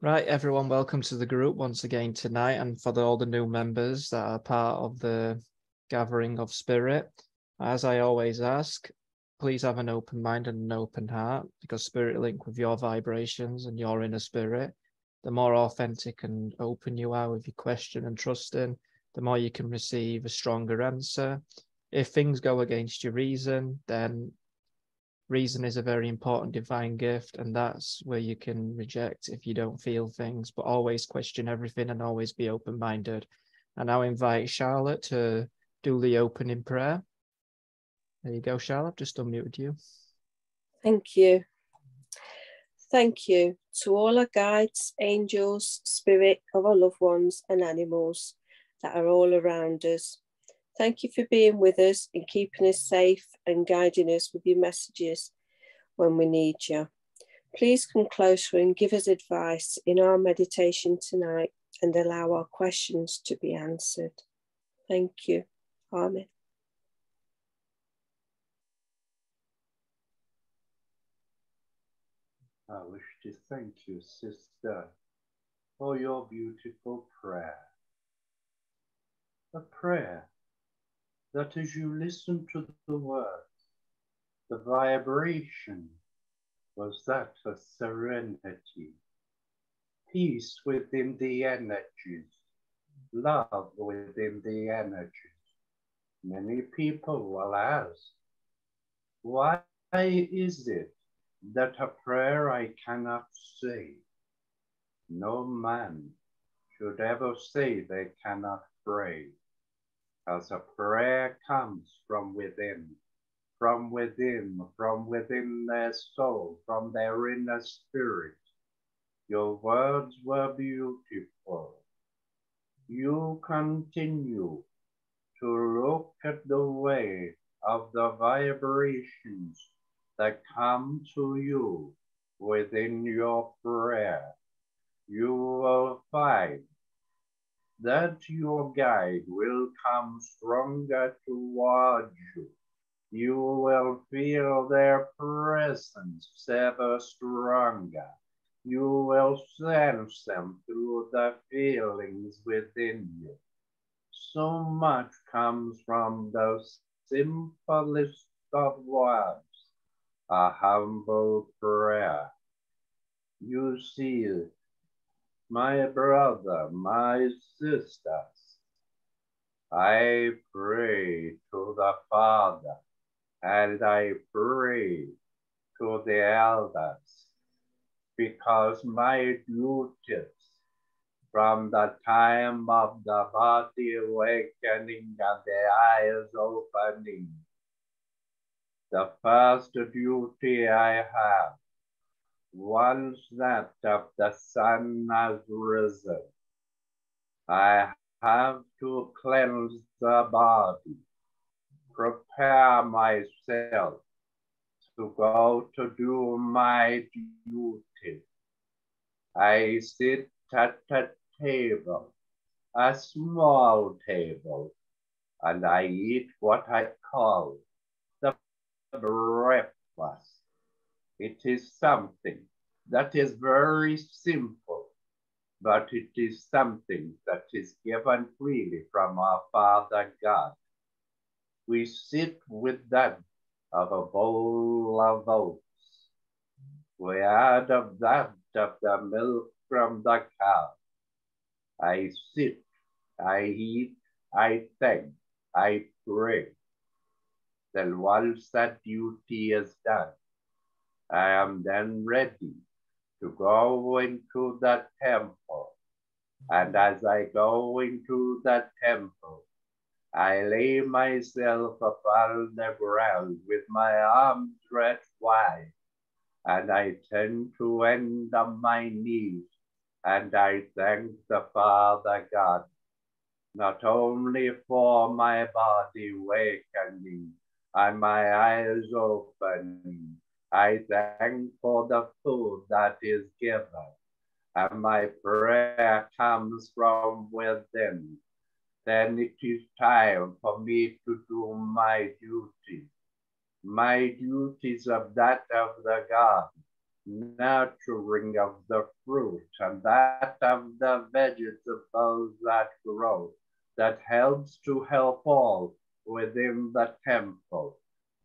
Right, everyone, welcome to the group once again tonight. And for the, all the new members that are part of the gathering of spirit, as I always ask, please have an open mind and an open heart because spirit link with your vibrations and your inner spirit. The more authentic and open you are with your question and trusting, the more you can receive a stronger answer. If things go against your reason, then reason is a very important divine gift and that's where you can reject if you don't feel things but always question everything and always be open-minded. And i'll invite charlotte to do the opening prayer. There you go charlotte just unmuted you. Thank you. Thank you to all our guides angels spirit of our loved ones and animals that are all around us Thank you for being with us and keeping us safe and guiding us with your messages when we need you. Please come closer and give us advice in our meditation tonight and allow our questions to be answered. Thank you. Amen. I wish to thank you, sister, for your beautiful prayer. A prayer that as you listen to the words, the vibration was that of serenity, peace within the energies, love within the energies. Many people will ask, why is it that a prayer I cannot say? No man should ever say they cannot pray as a prayer comes from within, from within, from within their soul, from their inner spirit. Your words were beautiful. You continue to look at the way of the vibrations that come to you within your prayer. You will find that your guide will come stronger towards you. You will feel their presence ever stronger. You will sense them through the feelings within you. So much comes from those simplest of words, a humble prayer. You see my brother, my sisters, I pray to the Father and I pray to the elders because my duties from the time of the body awakening and the eyes opening, the first duty I have once that of the sun has risen, I have to cleanse the body, prepare myself to go to do my duty. I sit at a table, a small table, and I eat what I call the breakfast. It is something that is very simple, but it is something that is given freely from our Father God. We sit with that of a bowl of oats. We add of that of the milk from the cow. I sit, I eat, I thank, I pray. Then once that duty is done, I am then ready to go into the temple. And as I go into the temple, I lay myself upon the ground with my arms stretched wide, and I tend to end on my knees, and I thank the Father God, not only for my body awakening and my eyes opening, I thank for the food that is given, and my prayer comes from within. Then it is time for me to do my duty. My duties of that of the God, nurturing of the fruit and that of the vegetables that grow, that helps to help all within the temple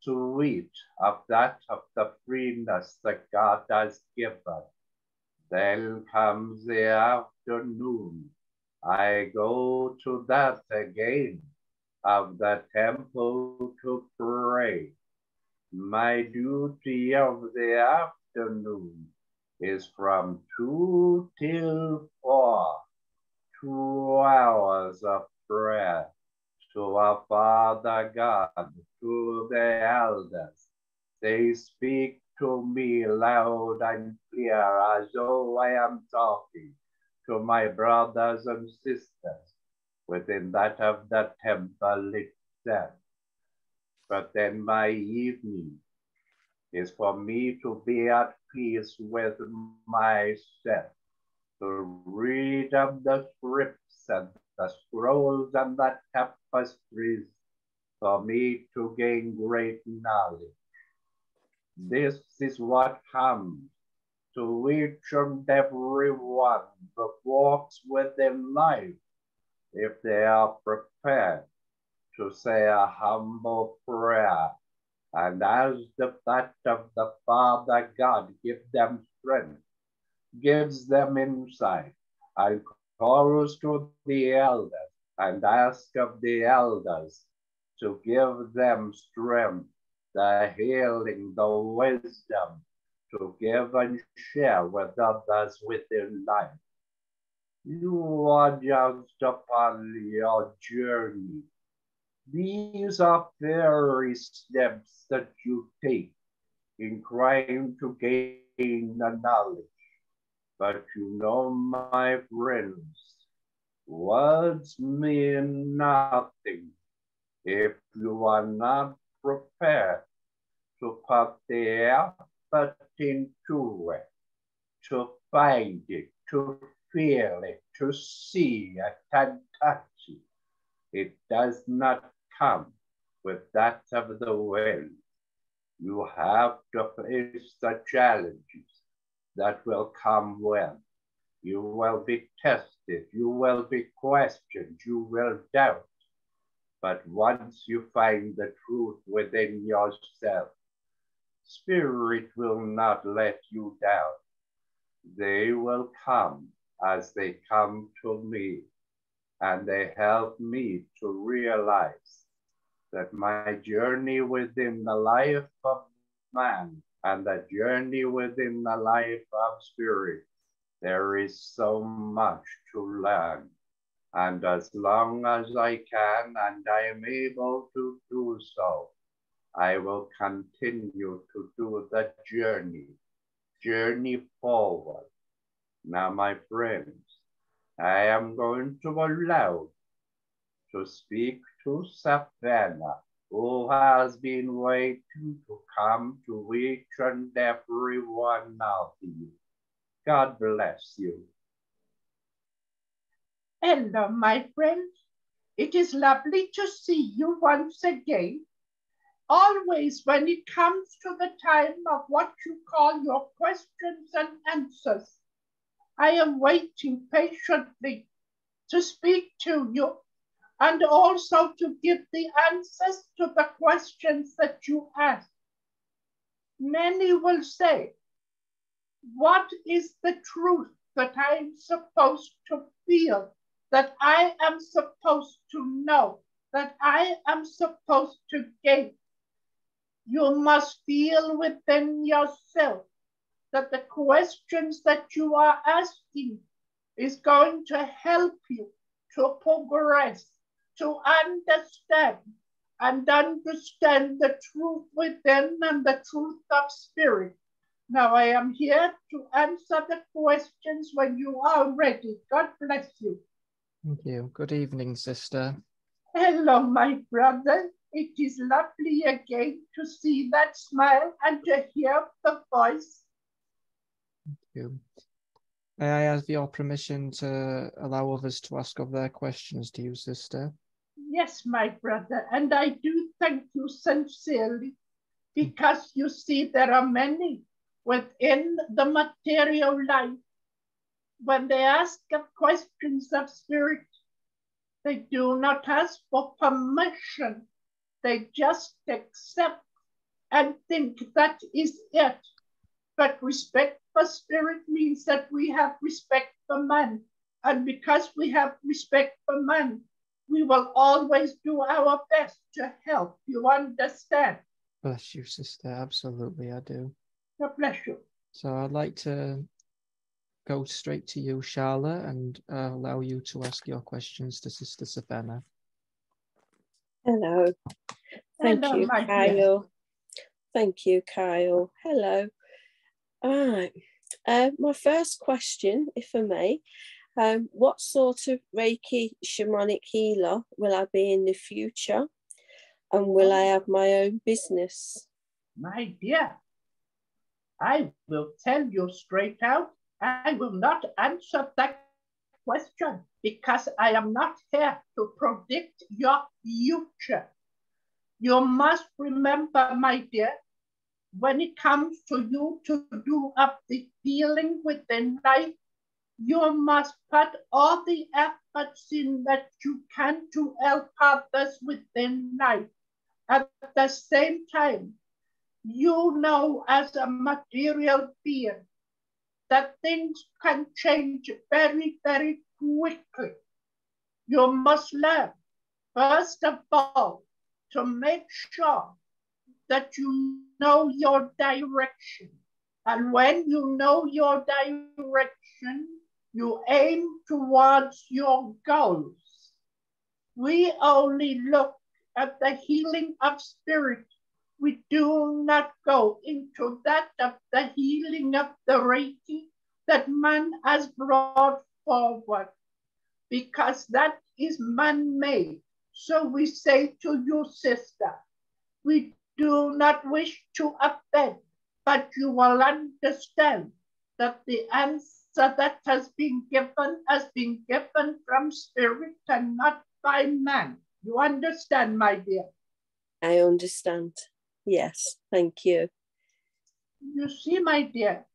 to eat of that of the freeness that God has given. Then comes the afternoon. I go to that again of the temple to pray. My duty of the afternoon is from two till four, two hours of prayer to our Father God, to the elders. They speak to me loud and clear as though I am talking to my brothers and sisters within that of the temple itself. But then my evening is for me to be at peace with myself, to read of the scripts and the scrolls and the tapestries, for me to gain great knowledge. Hmm. This is what comes to each and every one that walks within life if they are prepared to say a humble prayer and as the that of the Father God give them strength, gives them insight, and calls to the elders and ask of the elders to give them strength, the healing, the wisdom to give and share with others within life. You are just upon your journey. These are very steps that you take in trying to gain the knowledge. But you know, my friends, words mean nothing if you are not prepared to put the effort into it, to find it, to feel it, to see it and touch it. It does not come with that of the will. You have to face the challenges that will come when you will be tested, you will be questioned, you will doubt. But once you find the truth within yourself, Spirit will not let you down. They will come as they come to me and they help me to realize that my journey within the life of man and the journey within the life of spirit, there is so much to learn. And as long as I can and I am able to do so, I will continue to do the journey, journey forward now, my friends, I am going to allow to speak to Savannah, who has been waiting to come to each and every one of you. God bless you. Hello, my friends. It is lovely to see you once again. Always when it comes to the time of what you call your questions and answers, I am waiting patiently to speak to you and also to give the answers to the questions that you ask. Many will say, what is the truth that I'm supposed to feel, that I am supposed to know, that I am supposed to gain? You must feel within yourself that the questions that you are asking is going to help you to progress, to understand and understand the truth within and the truth of spirit. Now I am here to answer the questions when you are ready. God bless you. Thank you. Good evening, sister. Hello, my brother. It is lovely again to see that smile and to hear the voice Thank you. May I have your permission to allow others to ask of their questions to you, sister? Yes, my brother, and I do thank you sincerely because you see, there are many within the material life, when they ask questions of spirit, they do not ask for permission. They just accept and think that is it. But respect for spirit means that we have respect for man. And because we have respect for man, we will always do our best to help. You understand? Bless you, sister. Absolutely, I do. God bless you. So I'd like to go straight to you, Charlotte, and uh, allow you to ask your questions to Sister Savannah. Hello. Thank Hello, you, my dear. Kyle. Thank you, Kyle. Hello. All right. Uh, my first question, if I may, um, what sort of Reiki shamanic healer will I be in the future? And will I have my own business? My dear, I will tell you straight out, I will not answer that question because I am not here to predict your future. You must remember, my dear, when it comes to you to do up the healing within life, you must put all the efforts in that you can to help others within life. At the same time, you know as a material being that things can change very, very quickly. You must learn, first of all, to make sure that you know your direction. And when you know your direction, you aim towards your goals. We only look at the healing of spirit. We do not go into that of the healing of the Reiki that man has brought forward because that is man-made. So we say to you, sister, we do not wish to offend, but you will understand that the answer that has been given has been given from spirit and not by man. You understand, my dear? I understand. Yes, thank you. You see, my dear,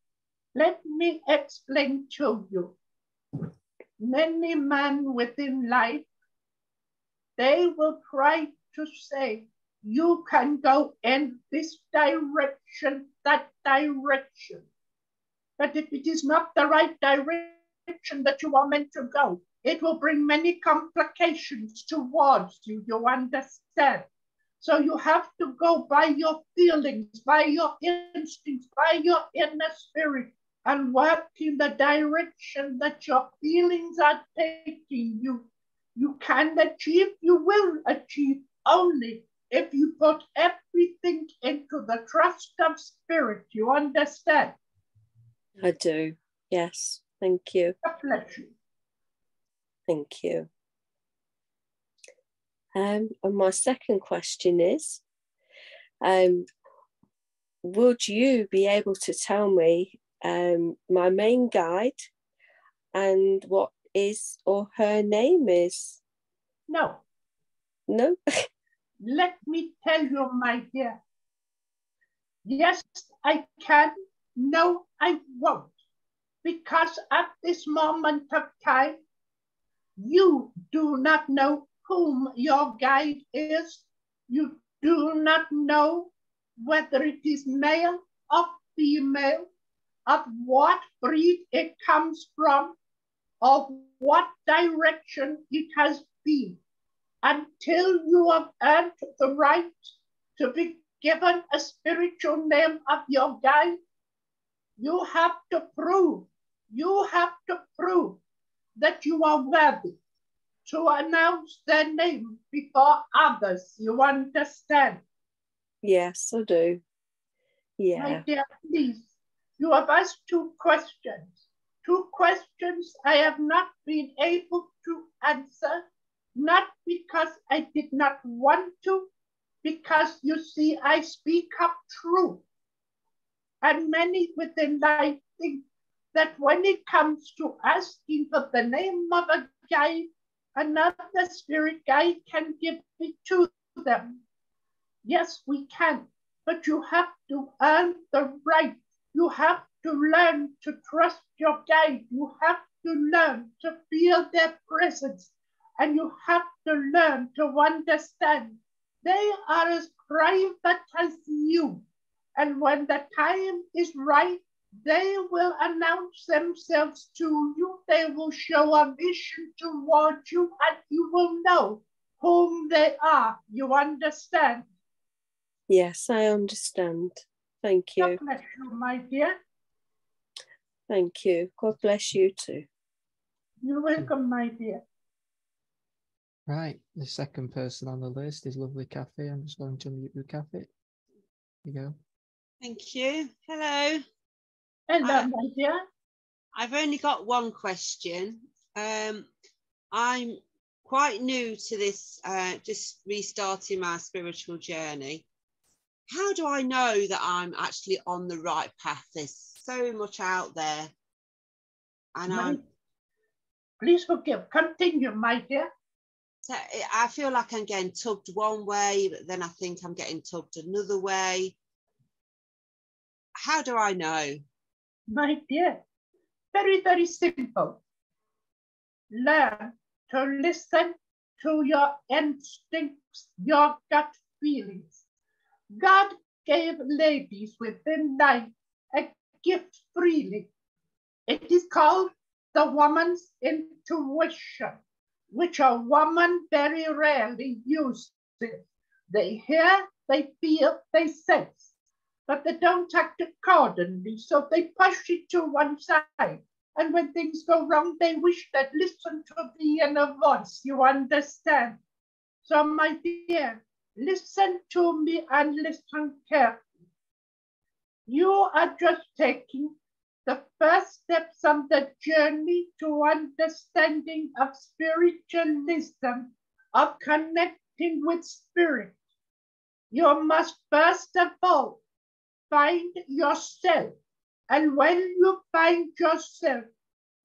let me explain to you. Many men within life, they will try to say, you can go in this direction, that direction. But if it is not the right direction that you are meant to go, it will bring many complications towards you, you understand? So you have to go by your feelings, by your instincts, by your inner spirit, and work in the direction that your feelings are taking you. You can achieve, you will achieve only if you put everything into the trust of spirit. You understand? I do. Yes, thank you. Thank you. Um, and my second question is um, Would you be able to tell me um, my main guide and what is or her name is? No, No? let me tell you, my dear. Yes, I can. No, I won't. Because at this moment of time, you do not know whom your guide is. You do not know whether it is male or female, of what breed it comes from, of what direction it has been until you have earned the right to be given a spiritual name of your guide, you have to prove, you have to prove that you are worthy to announce their name before others. You understand? yes, I do. My dear, please, you have asked two questions. Two questions I have not been able to answer, not because I did not want to, because you see, I speak up truth. And many within life think that when it comes to asking for the name of a guide, another spirit guide can give it to them. Yes, we can, but you have to earn the right. You have to learn to trust your guide. You have to learn to feel their presence. And you have to learn to understand they are as private as you. And when the time is right, they will announce themselves to you. They will show a vision towards you, and you will know whom they are. You understand? Yes, I understand. Thank you. God bless you, my dear. Thank you. God bless you too. You're welcome, my dear. Right, the second person on the list is lovely Kathy. I'm just going to mute you, Kathy. Here you go. Thank you. Hello. Hello, Uh, my dear. I've only got one question. Um, I'm quite new to this, uh, just restarting my spiritual journey. How do I know that I'm actually on the right path? There's so much out there. And My- I'm, Please forgive. Continue, my dear. so I feel like I'm getting tugged one way, but then I think I'm getting tugged another way. How do I know? My dear, very, very simple. Learn to listen to your instincts, your gut feelings. God gave ladies within life a gift freely. It is called the woman's intuition, which a woman very rarely uses. They hear, they feel, they sense but they don't act accordingly, so they push it to one side. And when things go wrong, they wish they'd listen to the inner voice. You understand? So, my dear, listen to me and listen carefully. You are just taking the first steps on the journey to understanding of spiritualism, of connecting with spirit. You must first of all find yourself. And when you find yourself,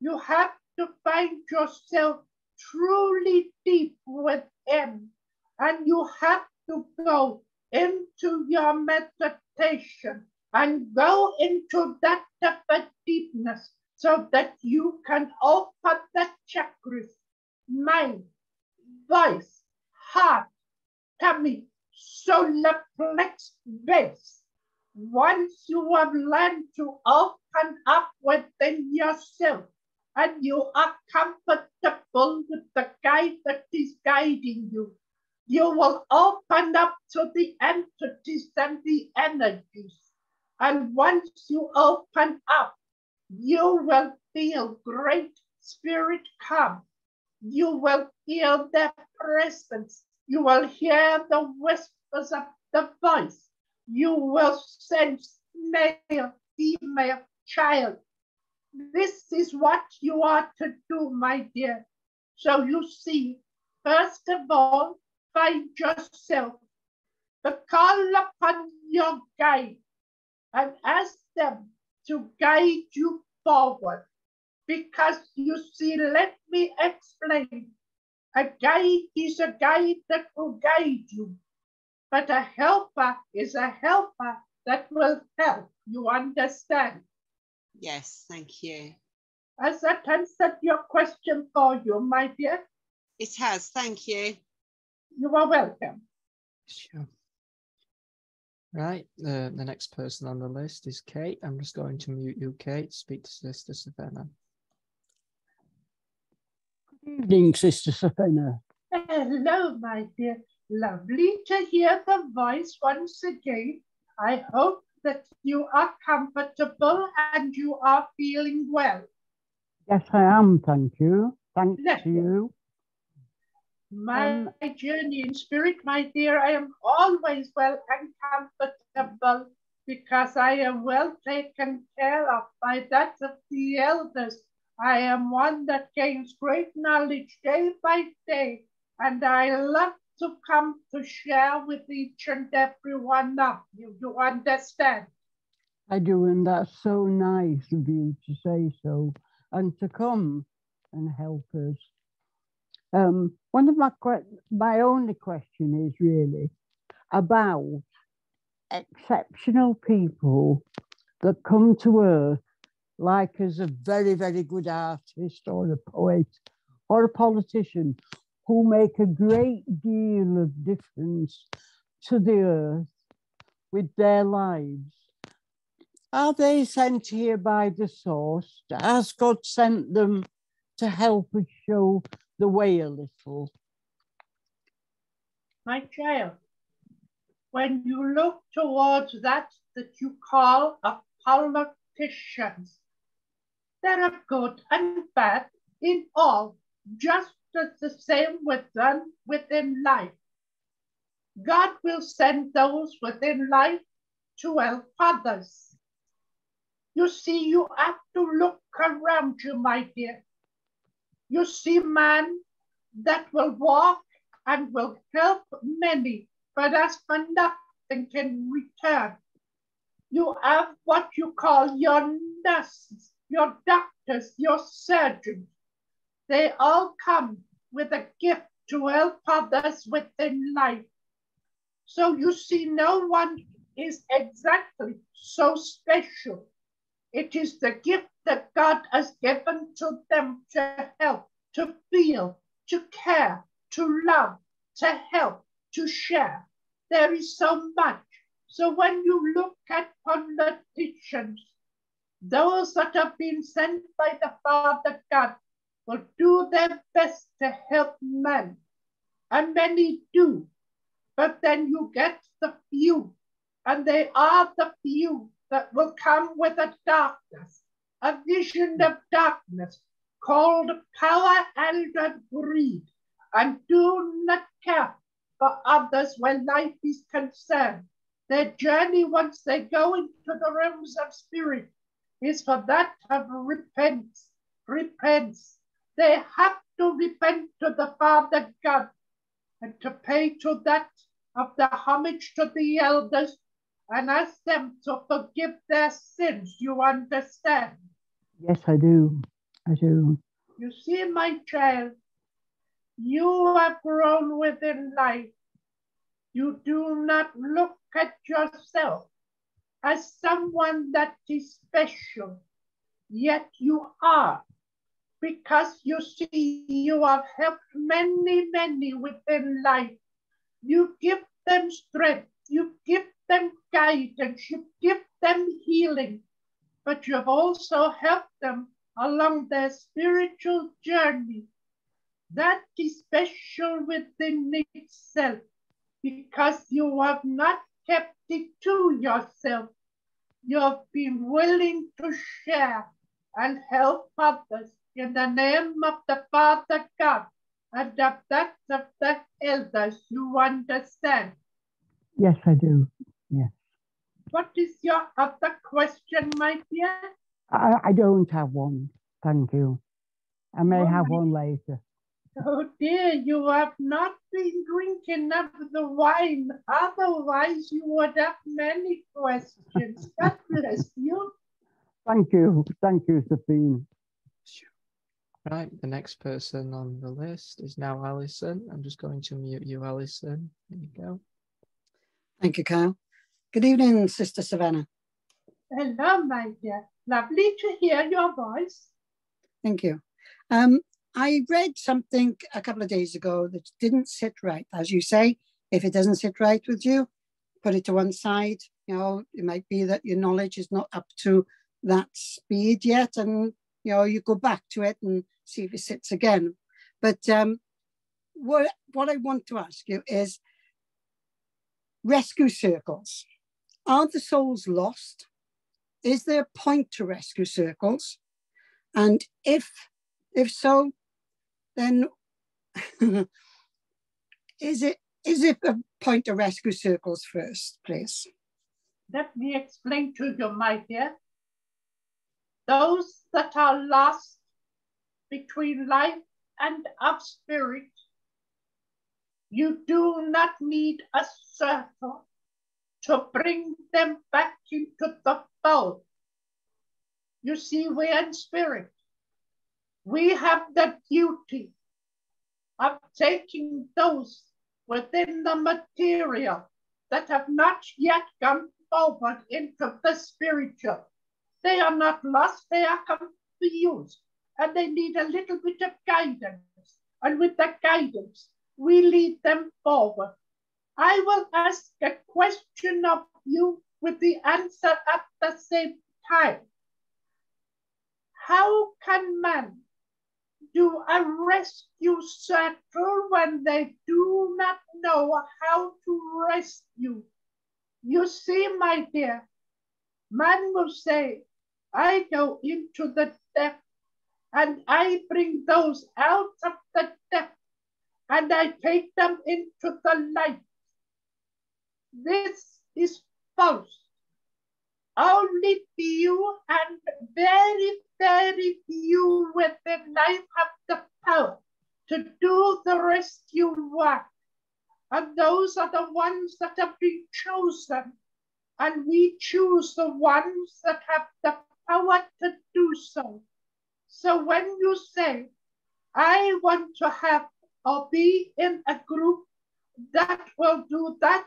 you have to find yourself truly deep within. And you have to go into your meditation and go into that deeper deepness so that you can open the chakras, mind, voice, heart, tummy, solar plex base once you have learned to open up within yourself and you are comfortable with the guide that is guiding you, you will open up to the entities and the energies. And once you open up, you will feel great spirit come. You will feel their presence. You will hear the whispers of the voice you will sense male, female, child. This is what you are to do, my dear. So you see, first of all, find yourself, but call upon your guide and ask them to guide you forward. Because you see, let me explain. A guide is a guide that will guide you but a helper is a helper that will help. You understand? Yes, thank you. Has that answered your question for you, my dear? It has, thank you. You are welcome. Sure. Right, the, the next person on the list is Kate. I'm just going to mute you, Kate. Speak to Sister Savannah. Good evening, Sister Savannah. Hello, my dear. Lovely to hear the voice once again. I hope that you are comfortable and you are feeling well. Yes, I am, thank you. Thanks to you. you. My Um, journey in spirit, my dear, I am always well and comfortable because I am well taken care of by that of the elders. I am one that gains great knowledge day by day, and I love to come to share with each and every one of you. You understand? I do, and that's so nice of you to say so and to come and help us. Um, one of my que- my only question is really about exceptional people that come to earth like as a very, very good artist or a poet or a politician who make a great deal of difference to the earth with their lives. Are they sent here by the source? Has God sent them to help us show the way a little? My child, when you look towards that that you call a politicians, there are good and bad in all, just as the same within, within life. God will send those within life to help others. You see, you have to look around you, my dear. You see man that will walk and will help many, but as for nothing can return. You have what you call your nurses, your doctors, your surgeons. They all come with a gift to help others within life. So you see, no one is exactly so special. It is the gift that God has given to them to help, to feel, to care, to love, to help, to share. There is so much. So when you look at politicians, those that have been sent by the Father God will do their best to help men. And many do. But then you get the few, and they are the few that will come with a darkness, a vision of darkness called power and greed, and do not care for others when life is concerned. Their journey, once they go into the realms of spirit, is for that of repentance. Repents. They have to repent to the Father God and to pay to that of the homage to the elders and ask them to forgive their sins. You understand? Yes, I do. I do. You see, my child, you have grown within life. You do not look at yourself as someone that is special, yet you are, because you see, you have helped many, many within life. You give them strength, you give them guidance, you give them healing, but you've also helped them along their spiritual journey. That is special within itself because you have not kept it to yourself. You have been willing to share and help others in the name of the Father God and of that of the elders. You understand? Yes, I do. Yes. What is your other question, my dear? I, I don't have one. Thank you. I may Oh, have one later. Oh dear, you have not been drinking of the wine. Otherwise, you would have many questions. God bless you. Thank you. Thank you, Sophine. Right, the next person on the list is now Alison. I'm just going to mute you, Alison. There you go. Thank you, Kyle. Good evening, Sister Savannah. Hello, my dear. Lovely to hear your voice. Thank you. Um, I read something a couple of days ago that didn't sit right. As you say, if it doesn't sit right with you, put it to one side. You know, it might be that your knowledge is not up to that speed yet, and you know, you go back to it and see if it sits again. But um, what what I want to ask you is rescue circles. Are the souls lost? Is there a point to rescue circles? And if if so, then is it is it a point to rescue circles first, please? Let me explain to you, my dear. Those that are lost between life and of spirit, you do not need a circle to bring them back into the fold. You see, we're in spirit. We have the duty of taking those within the material that have not yet come forward into the spiritual They are not lost, they are confused, and they need a little bit of guidance. And with that guidance, we lead them forward. I will ask a question of you with the answer at the same time. How can man do a rescue circle when they do not know how to rescue? You see, my dear, man will say, I go into the depth and I bring those out of the depth and I take them into the light. This is false. Only few and very, very few within life have the power to do the rescue work. And those are the ones that have been chosen. And we choose the ones that have the power to do so. So when you say, I want to have or be in a group that will do that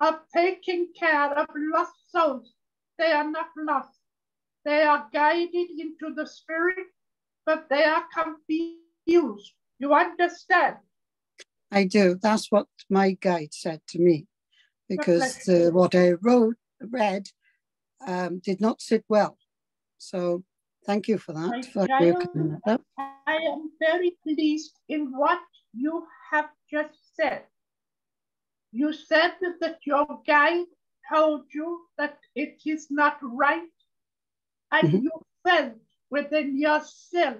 of taking care of lost souls, they are not lost. They are guided into the spirit, but they are confused. You understand? I do. That's what my guide said to me, because uh, what I wrote, read, um, did not sit well. So thank you for that. For child, I am very pleased in what you have just said. You said that your guide told you that it is not right, and mm -hmm. you felt within yourself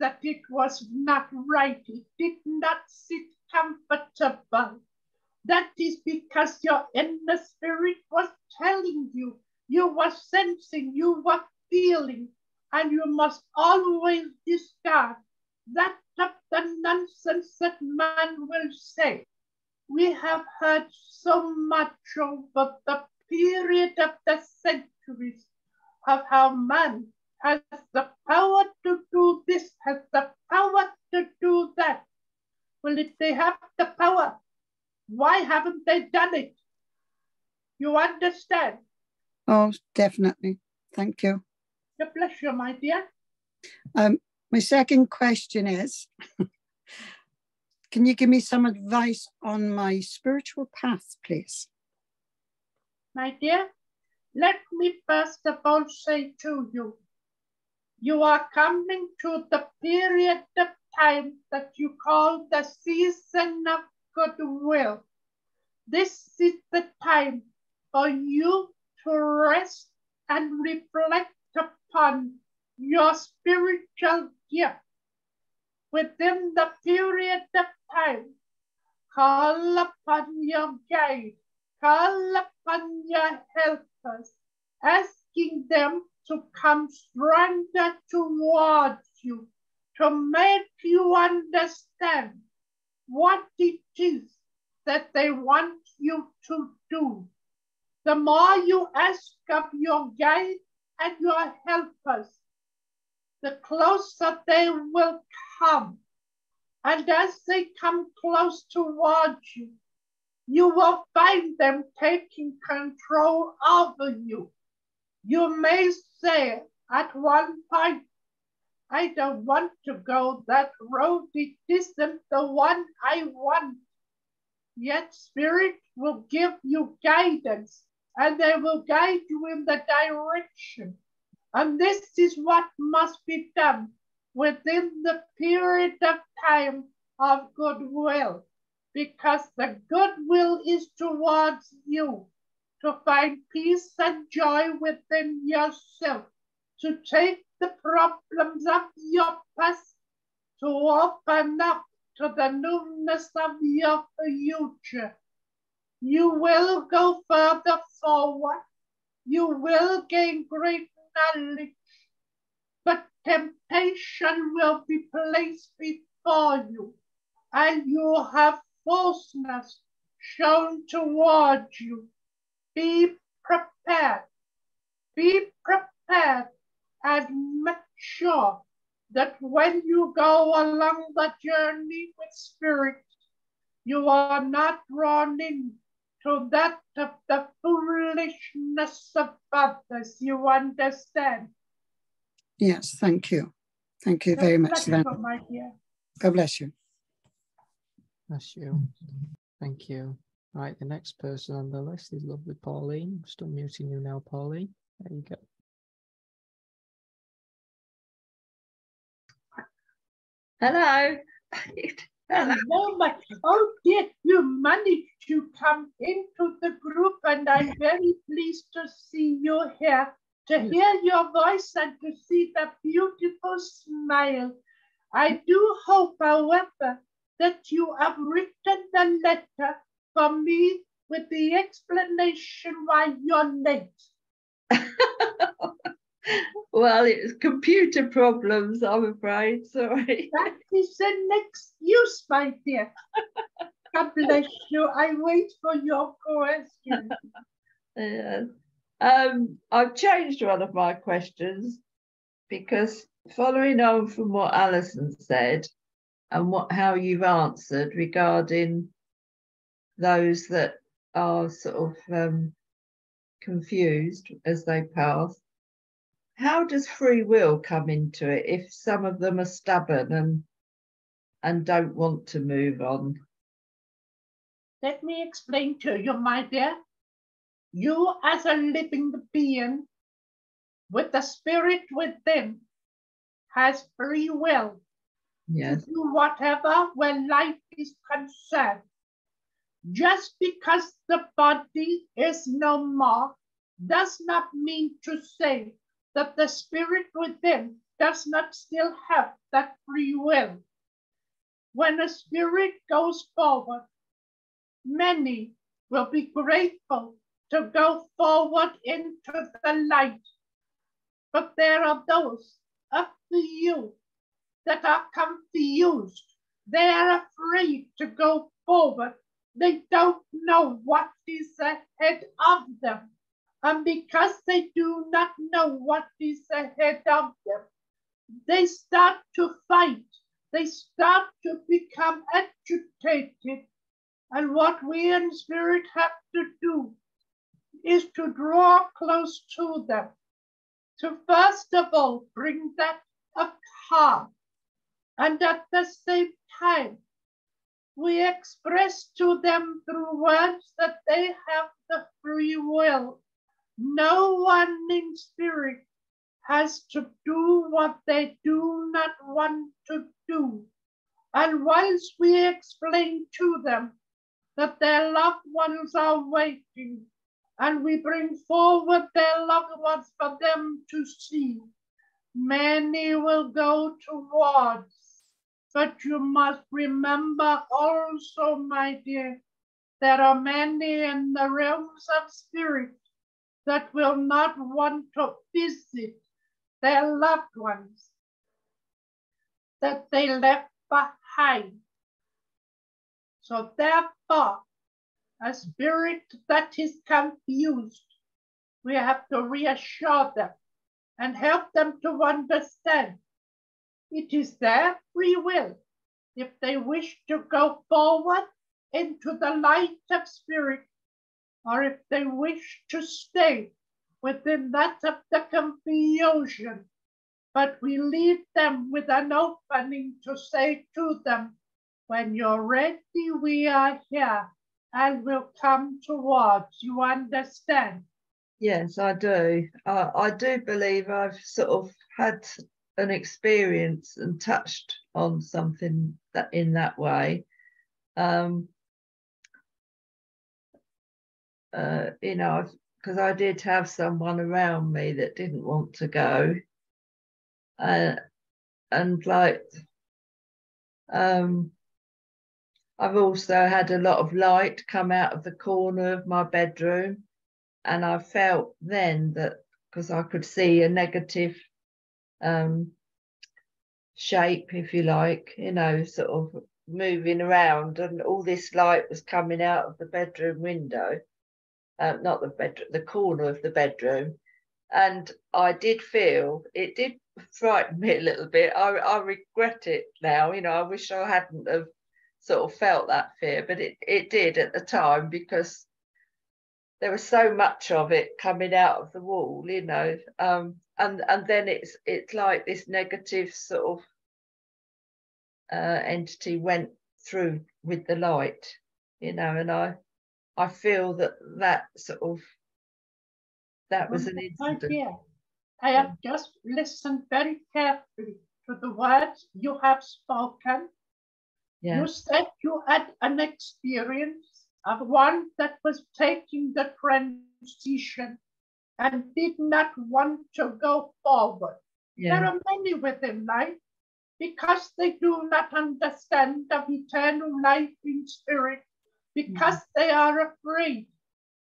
that it was not right. It did not sit comfortable. That is because your inner spirit was telling you, you were sensing, you were feeling, and you must always discard that of the nonsense that man will say we have heard so much over the period of the centuries of how man has the power to do this, has the power to do that. Well, if they have the power, why haven't they done it? You understand? Oh, definitely. Thank you. God bless you, my dear. Um, my second question is Can you give me some advice on my spiritual path, please? My dear, let me first of all say to you, you are coming to the period of time that you call the season of goodwill. This is the time for you to rest and reflect upon your spiritual gift within the period of time. Call upon your guide, call upon your helpers, asking them to come stronger towards you, to make you understand what it is that they want you to do. The more you ask of your guide and your helpers, the closer they will come and as they come close towards you, you will find them taking control over you. You may say at one point, I don't want to go that road. It isn't the one I want. Yet Spirit will give you guidance and they will guide you in the direction. And this is what must be done within the period of time of goodwill, because the goodwill is towards you to find peace and joy within yourself, to take the problems of your past, to open up to the newness of your future. You will go further forward. You will gain great knowledge but temptation will be placed before you, and you have falseness shown towards you. Be prepared. Be prepared and make sure that when you go along the journey with spirit, you are not drawn into that of the foolishness of others. You understand? Yes, thank you. Thank you very much, Bless Van. you, my dear. God bless you. Bless you. Thank you. Right, the next person on the list is lovely Pauline. I'm Still muting you now, Pauline. There you go. Hello. Hello, my, oh dear, you managed to come into the group and I'm very pleased to see you here, to hear your voice and to see that beautiful smile. I do hope, however, that you have written the letter for me with the explanation why you're late. well, it's computer problems, I'm afraid. Sorry. That is an excuse, my dear. God bless you. I wait for your question. Yes. Um, I've changed one of my questions because following on from what Alison said and what how you've answered regarding those that are sort of um, confused as they pass, how does free will come into it if some of them are stubborn and and don't want to move on? Let me explain to you, my dear. You, as a living being with the spirit within, has free will Yes. to do whatever where life is concerned. Just because the body is no more does not mean to say that the spirit within does not still have that free will. When a spirit goes forward, many will be grateful to go forward into the light. But there are those of the youth that are confused. They are afraid to go forward. They don't know what is ahead of them. And because they do not know what is ahead of them, they start to fight. They start to become agitated. And what we in spirit have to do is to draw close to them, to first of all bring that a calm. And at the same time, we express to them through words that they have the free will. No one in spirit has to do what they do not want to do. And once we explain to them that their loved ones are waiting, and we bring forward their loved ones for them to see, many will go towards. But you must remember also, my dear, there are many in the realms of spirit that will not want to visit their loved ones that they left behind. So therefore, a spirit that is confused, we have to reassure them and help them to understand it is their free will. If they wish to go forward into the light of spirit, or if they wish to stay within that of the confusion, but we leave them with an opening to say to them, when you're ready, we are here and will come towards you. Understand? Yes, I do. I, I do believe I've sort of had an experience and touched on something that in that way. Um, uh, you know, because I did have someone around me that didn't want to go, uh, and like, um, I've also had a lot of light come out of the corner of my bedroom, and I felt then that because I could see a negative um, shape, if you like, you know, sort of moving around, and all this light was coming out of the bedroom window, uh, not the bedroom, the corner of the bedroom, and I did feel it did frighten me a little bit. I, I regret it now, you know. I wish I hadn't have sort of felt that fear, but it, it did at the time because there was so much of it coming out of the wall, you know, um, and and then it's it's like this negative sort of uh, entity went through with the light, you know, and I I feel that that sort of that was an incident. Idea. I have just listened very carefully to the words you have spoken. Yeah. You said you had an experience of one that was taking the transition and did not want to go forward. Yeah. There are many within life because they do not understand of eternal life in spirit, because they are afraid.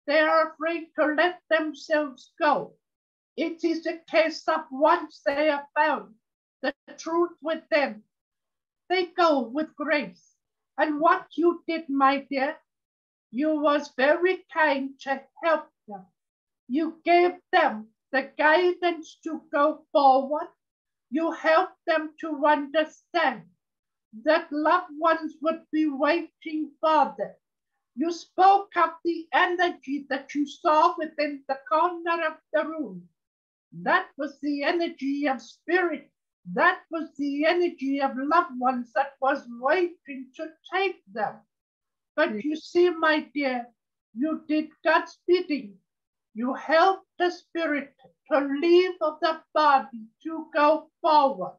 They are afraid to let themselves go. It is a case of once they have found the truth within, them, they go with grace. And what you did, my dear, you was very kind to help them. You gave them the guidance to go forward. You helped them to understand that loved ones would be waiting for them. You spoke of the energy that you saw within the corner of the room. That was the energy of spirit. That was the energy of loved ones that was waiting to take them. But you see, my dear, you did God's bidding. You helped the spirit to leave of the body to go forward.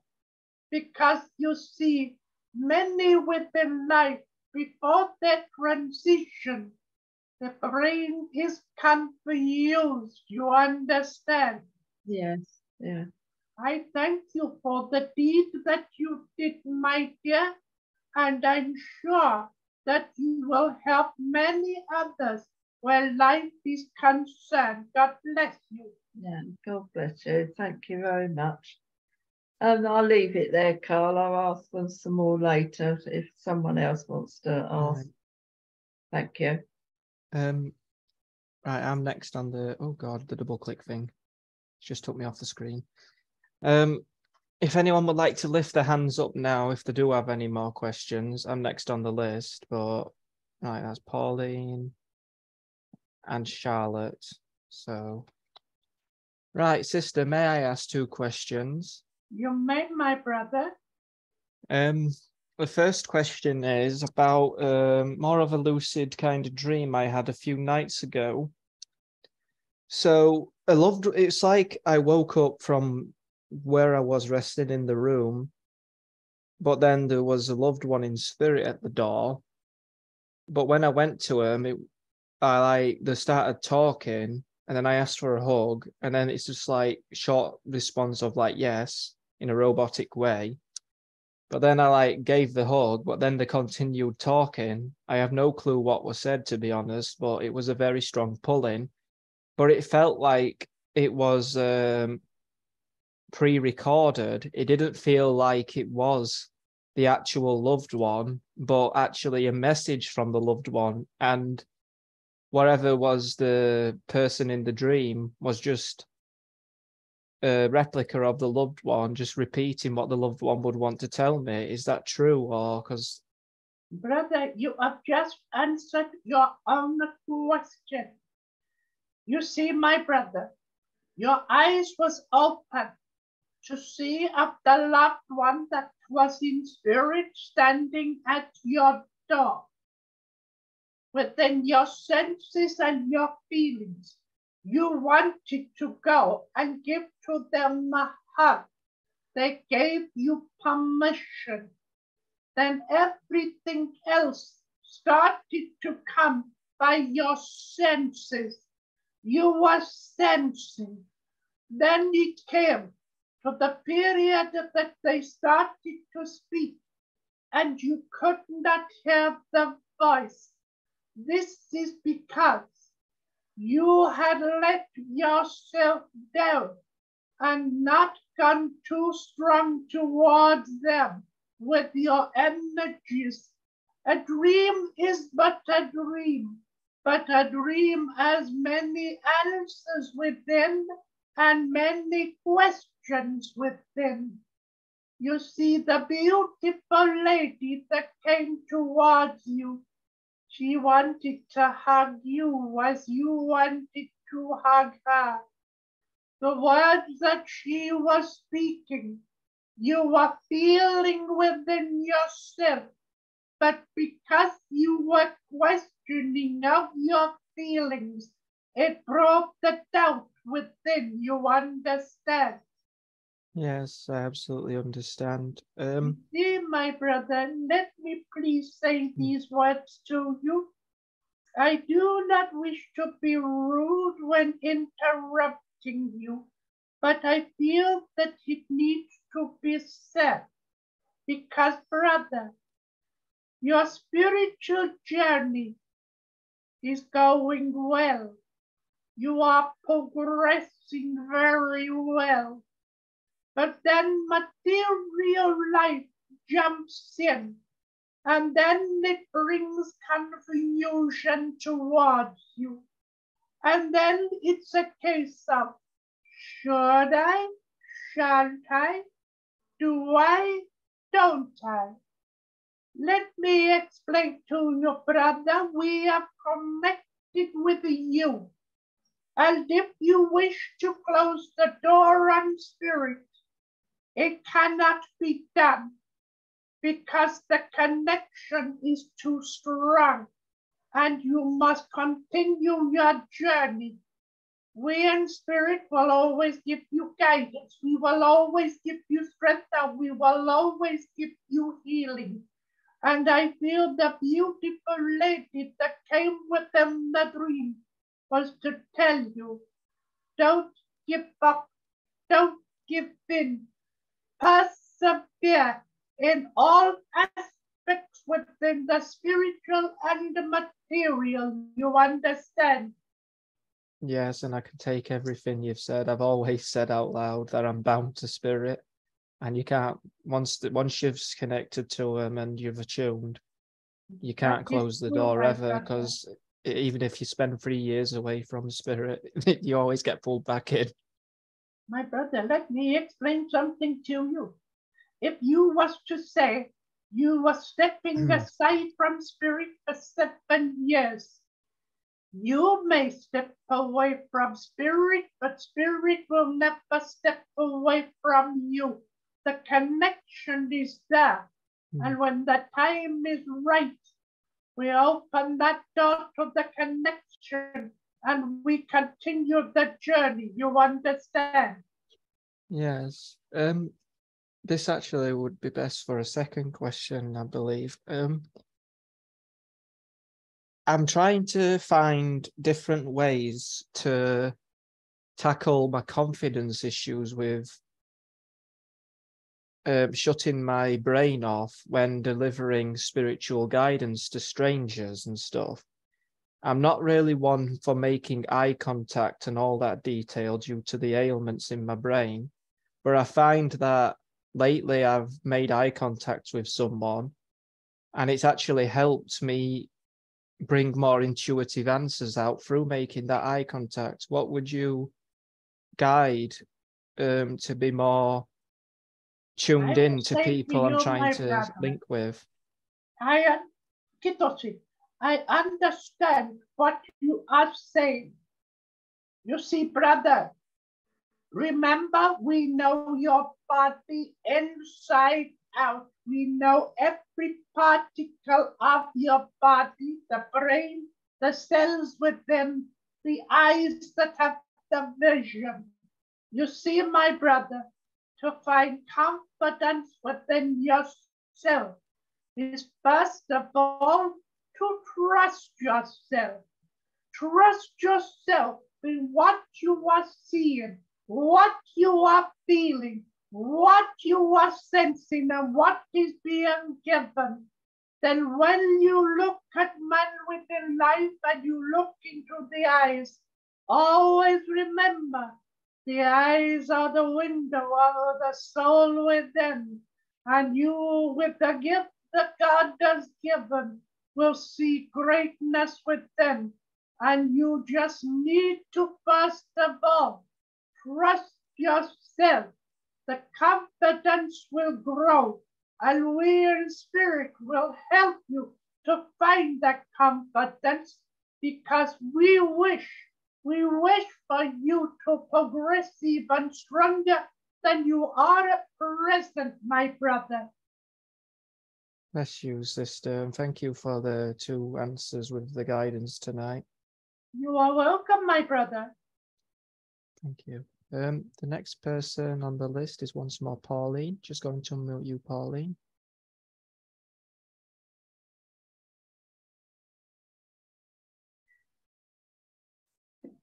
Because you see, many within life, before that transition, the brain is confused. You understand? Yes, yeah. I thank you for the deed that you did, my dear, and I'm sure that you will help many others where life is concerned. God bless you. Yeah, God bless you. Thank you very much. And I'll leave it there, Carl. I'll ask them some more later if someone else wants to ask. Right. Thank you. Um, right, I'm next on the. Oh God, the double click thing just took me off the screen. Um, if anyone would like to lift their hands up now, if they do have any more questions, I'm next on the list. But right, that's Pauline and Charlotte. So, right, sister, may I ask two questions? You may, my brother. Um, the first question is about um, more of a lucid kind of dream I had a few nights ago. So I loved it's like I woke up from where I was resting in the room, but then there was a loved one in spirit at the door. But when I went to him, it, I like they started talking, and then I asked for a hug, and then it's just like short response of like yes in a robotic way. But then I like gave the hug, but then they continued talking. I have no clue what was said to be honest, but it was a very strong pulling. But it felt like it was um, pre-recorded. It didn't feel like it was the actual loved one, but actually a message from the loved one. And whatever was the person in the dream was just a replica of the loved one, just repeating what the loved one would want to tell me. Is that true? Or because Brother, you have just answered your own question. You see, my brother, your eyes was open to see of the loved one that was in spirit standing at your door. Within your senses and your feelings, you wanted to go and give to them a hug. They gave you permission. Then everything else started to come by your senses. You were sensing. Then it came to the period that they started to speak, and you could not hear the voice. This is because you had let yourself down and not gone too strong towards them with your energies. A dream is but a dream, but a dream has many answers within and many questions within. You see the beautiful lady that came towards you. She wanted to hug you as you wanted to hug her. The words that she was speaking, you were feeling within yourself. But because you were questioning of your feelings, it brought the doubt within you understand. Yes, I absolutely understand. Um, Dear my brother, let me please say these words to you. I do not wish to be rude when interrupting you, but I feel that it needs to be said. Because, brother, your spiritual journey is going well. You are progressing very well. But then material life jumps in, and then it brings confusion towards you. And then it's a case of should I, shan't I, do I, don't I? Let me explain to you, brother, we are connected with you. And if you wish to close the door on spirit, it cannot be done because the connection is too strong and you must continue your journey. We in spirit will always give you guidance. We will always give you strength and we will always give you healing. And I feel the beautiful lady that came within the dream was to tell you, don't give up, don't give in, persevere in all aspects within the spiritual and the material, you understand? yes, and I can take everything you've said. I've always said out loud that I'm bound to spirit, and you can't once the, once you've connected to them and you've attuned, you can't close the door ever because even if you spend three years away from spirit, you always get pulled back in. My brother, let me explain something to you. If you was to say you were stepping hmm. aside from spirit for seven years, you may step away from spirit, but spirit will never step away from you. The connection is there. Hmm. And when the time is right, we open that door to the connection and we continue the journey. You understand? Yes. Um, this actually would be best for a second question, I believe. Um, I'm trying to find different ways to tackle my confidence issues with um, shutting my brain off when delivering spiritual guidance to strangers and stuff. I'm not really one for making eye contact and all that detail due to the ailments in my brain, but I find that lately I've made eye contact with someone and it's actually helped me bring more intuitive answers out through making that eye contact. What would you guide um, to be more tuned in to people I'm trying to link with? I, uh, Kitoshi, I understand what you are saying. You see, brother, remember we know your body inside out. We know every particle of your body, the brain, the cells within, the eyes that have the vision. You see, my brother, to find confidence within yourself is first of all to trust yourself. Trust yourself in what you are seeing, what you are feeling, what you are sensing, and what is being given. Then, when you look at man within life and you look into the eyes, always remember the eyes are the window of the soul within, and you, with the gift that God has given, will see greatness within. And you just need to, first of all, trust yourself. The confidence will grow, and we in spirit will help you to find that confidence because we wish, we wish for you to progress even stronger than you are at present, my brother. Bless you, sister, and thank you for the two answers with the guidance tonight. You are welcome, my brother. Thank you. Um, the next person on the list is once more Pauline. Just going to unmute you, Pauline.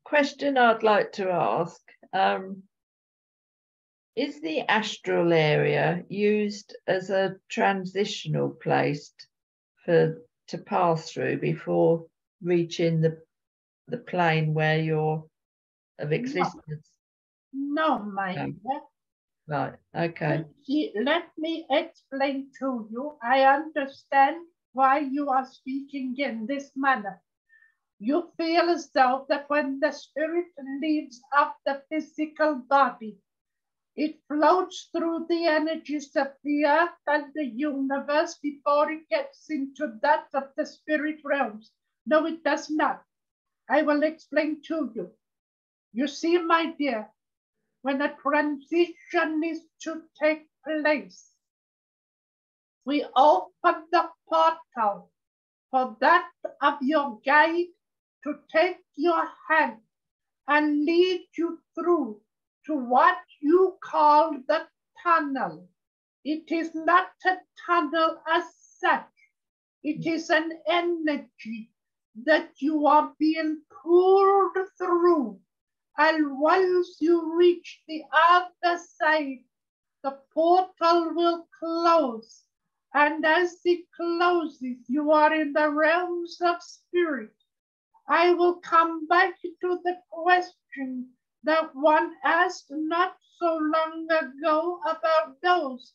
Question I'd like to ask um, Is the astral area used as a transitional place for to pass through before reaching the the plane where you're of existence? No, my Okay. Right, okay. Let me explain to you. I understand why you are speaking in this manner. You feel as though that when the spirit leaves out the physical body, it floats through the energies of the earth and the universe before it gets into that of the spirit realms. No, it does not. I will explain to you. You see, my dear, when a transition is to take place, we open the portal for that of your guide to take your hand and lead you through to what you call the tunnel. It is not a tunnel as such. It is an energy that you are being pulled through. And once you reach the other side, the portal will close. And as it closes, you are in the realms of spirit. I will come back to the question that one asked not so long ago about those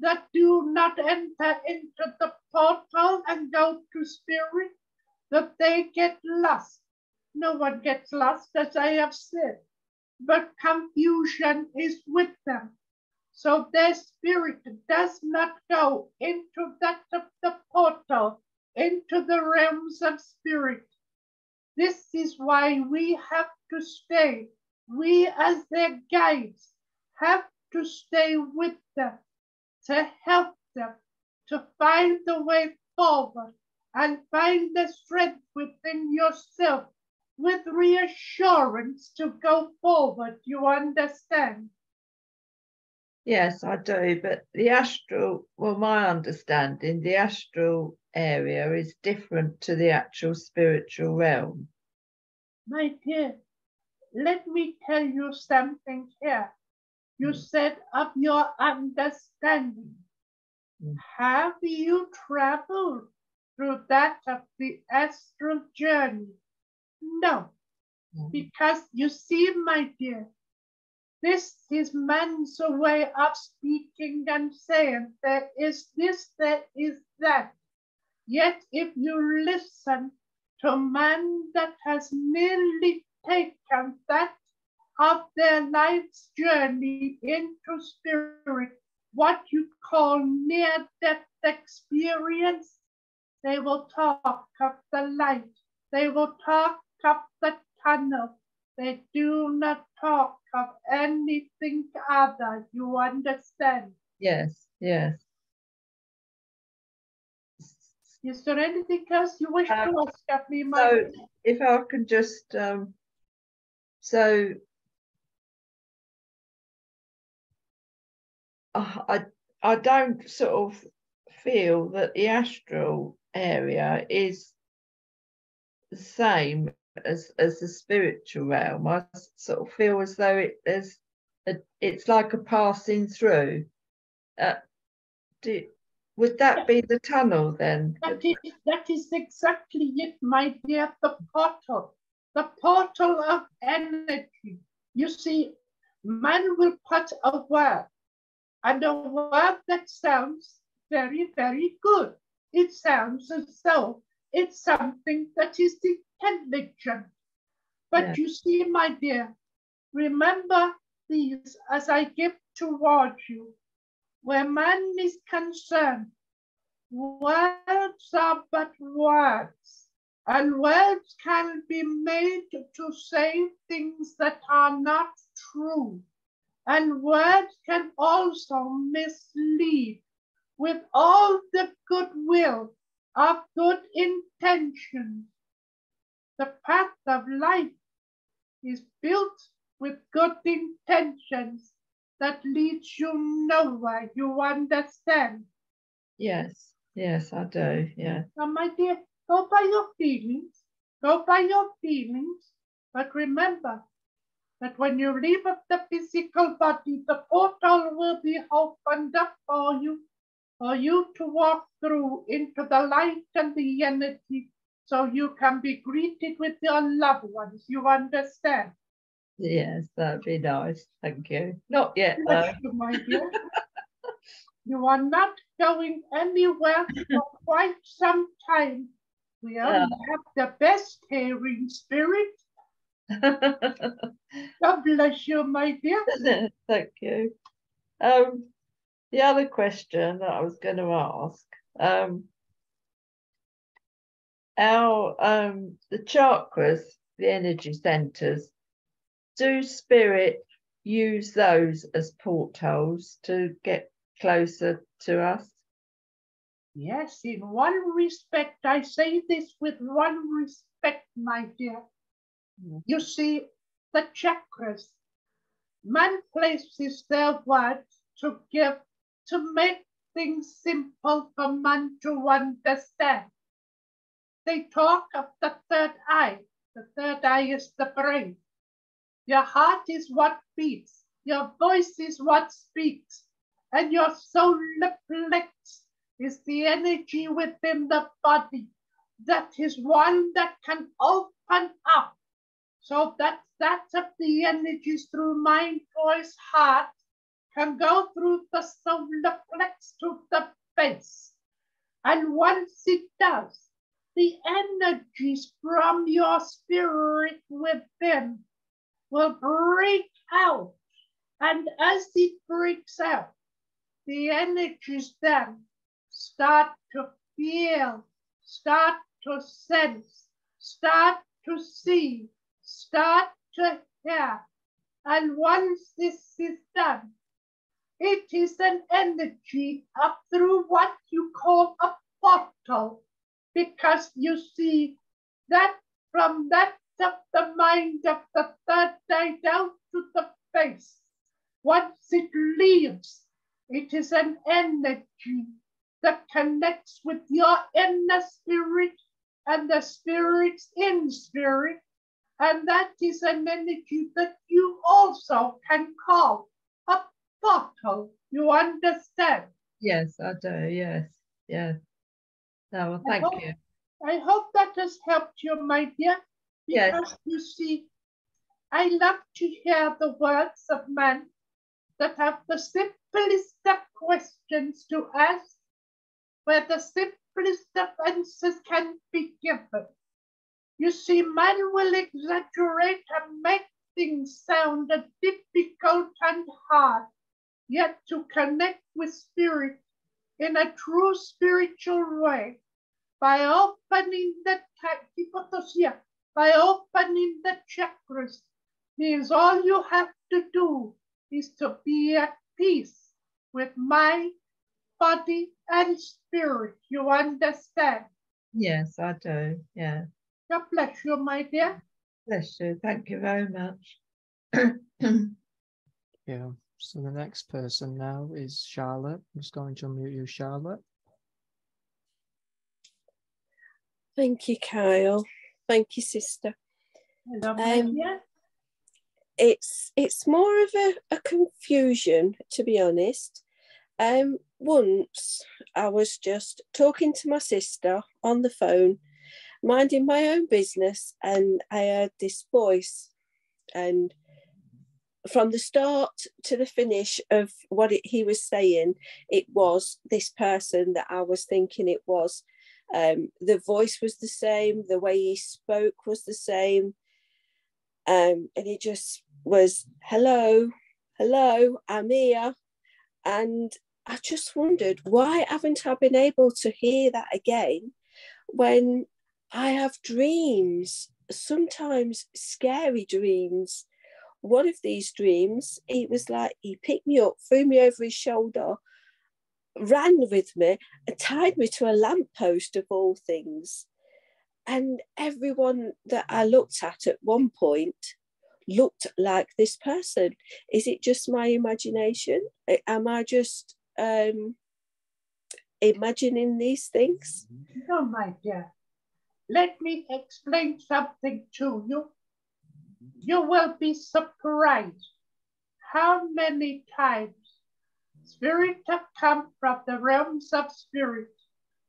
that do not enter into the portal and go to spirit, that they get lost. No one gets lost, as I have said, but confusion is with them. So their spirit does not go into that of the portal, into the realms of spirit. This is why we have to stay. We, as their guides, have to stay with them to help them to find the way forward and find the strength within yourself with reassurance to go forward. You understand? Yes, I do. But the astral, well, my understanding, the astral area is different to the actual spiritual realm. My dear, let me tell you something here. You set up your understanding. Mm. Have you traveled through that of the astral journey? No, Mm. because you see, my dear, this is man's way of speaking and saying there is this, there is that. Yet if you listen to man that has merely taken that of their life's journey into spirit, what you call near death experience, they will talk of the light, they will talk of the tunnel, they do not talk of anything other. You understand? Yes, yes. Is there anything else you wish Um, to ask of me, my So if I can just, um, so I, I I don't sort of feel that the astral area is the same as as the spiritual realm. I sort of feel as though it there's a, it's like a passing through. Uh, do, would that be the tunnel then? That is, that is exactly it, my dear, the portal, the portal of energy. You see, man will put a word, and a word that sounds very, very good. It sounds as though it's something that is intelligent. But Yeah. you see, my dear, remember these as I give towards you. Where man is concerned, Words are but words, and words can be made to say things that are not true. And words can also mislead with all the goodwill of good intentions. The path of life is built with good intentions that leads you nowhere. You understand? Yes, yes, I do. Yeah. Now, my dear, go by your feelings. Go by your feelings. But remember that when you leave the physical body, the portal will be opened up for you, for you to walk through into the light and the energy so you can be greeted with your loved ones. You understand? Yes, that'd be nice. Thank you. Not yet, though. You, my dear. you are not going anywhere for quite some time. We all have the best hearing spirit. God bless you, my dear. Thank you. Um, the other question that I was going to ask, um, our um, the chakras, the energy centers, do spirit use those as portholes to get closer to us? Yes, in one respect, I say this with one respect, my dear. You see, the chakras, man places their words to give, to make things simple for man to understand. They talk of the third eye. The third eye is the brain. Your heart is what beats, your voice is what speaks, and your solar plex is the energy within the body that is one that can open up so that that of the energies through mind, voice, heart can go through the solar plex to the base. And once it does, the energies from your spirit within will break out. And as it breaks out, the energies then start to feel, start to sense, start to see, start to hear. And once this is done, it is an energy up through what you call a portal, because you see that from that of the mind of the third eye down to the face, once it leaves, it is an energy that connects with your inner spirit and the spirit's in spirit. And that is an energy that you also can call a bottle. You understand? Yes, I do. Yes, yes. No, well, thank hope- you. I hope that has helped you, my dear. Yes. Because you see, I love to hear the words of men that have the simplest of questions to ask, where the simplest of answers can be given. You see, man will exaggerate and make things sound difficult and hard, yet to connect with spirit in a true spiritual way by opening the hypothesia, by opening the chakras, means all you have to do is to be at peace with mind, body, and spirit. You understand? Yes, I do. Yeah. God bless you, my dear. Bless you. Thank you very much. Yeah. So the next person now is Charlotte. I'm just going to unmute you, Charlotte. Thank you, Kyle. Thank you, sister. Hello, my Um, dear. It's it's more of a, a confusion, to be honest. Um, once I was just talking to my sister on the phone, minding my own business, and I heard this voice, and from the start to the finish of what it, he was saying, it was this person that I was thinking it was. Um, the voice was the same, the way he spoke was the same. Um, and he just was, hello, hello, I'm here. And I just wondered why haven't I been able to hear that again when I have dreams, sometimes scary dreams. One of these dreams, it was like he picked me up, threw me over his shoulder, ran with me, and tied me to a lamppost of all things. And everyone that I looked at at one point looked like this person. Is it just my imagination? Am I just um, imagining these things? No, my dear. Let me explain something to you. You will be surprised how many times spirits have come from the realms of spirit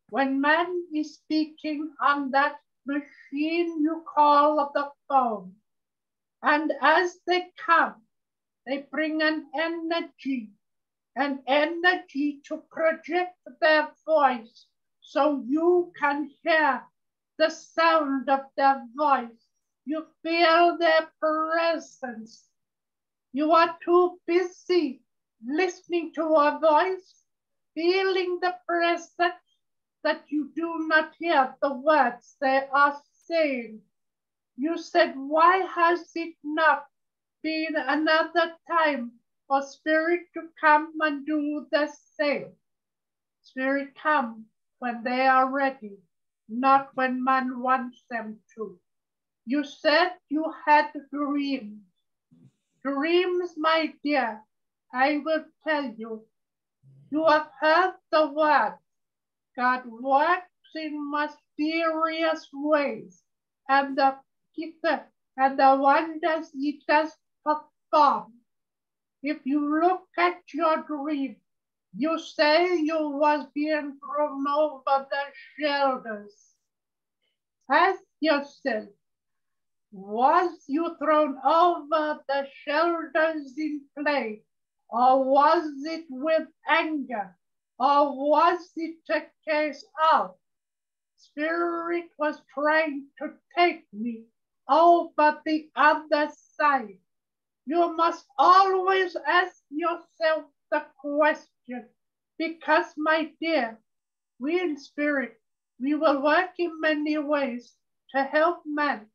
when man is speaking on that machine you call of the phone. And as they come, they bring an energy and energy to project their voice so you can hear the sound of their voice. You feel their presence. You are too busy listening to a voice, feeling the presence that you do not hear the words they are saying. You said, why has it not been another time for spirit to come and do the same. Spirit come when they are ready, not when man wants them to. You said you had dreams. Dreams, my dear, I will tell you. You have heard the word. God works in mysterious ways, and the and the wonders he does perform if you look at your dream, you say you was being thrown over the shoulders. Ask yourself, was you thrown over the shoulders in play? Or was it with anger? Or was it a case of spirit was trying to take me over the other side? You must always ask yourself the question, because my dear, we in spirit, we will work in many ways to help man,